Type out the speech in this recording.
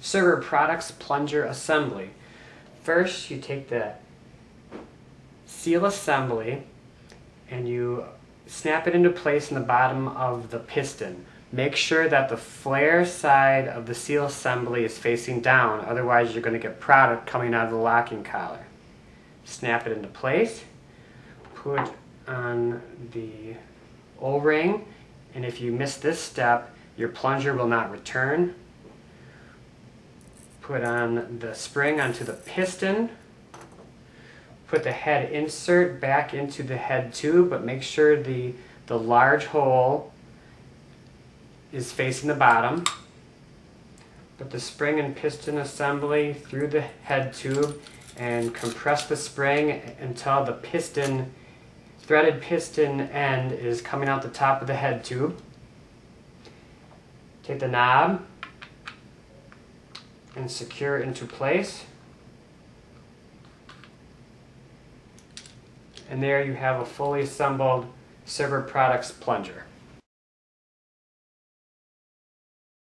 Server Products Plunger Assembly. First, you take the seal assembly and you snap it into place in the bottom of the piston. Make sure that the flare side of the seal assembly is facing down, otherwise you're going to get product coming out of the locking collar. Snap it into place, put on the O-ring, and if you miss this step, your plunger will not return. Put on the spring onto the piston, put the head insert back into the head tube, but make sure the, the large hole is facing the bottom. Put the spring and piston assembly through the head tube and compress the spring until the piston, threaded piston end is coming out the top of the head tube. Take the knob and secure into place. And there you have a fully assembled Server Products plunger.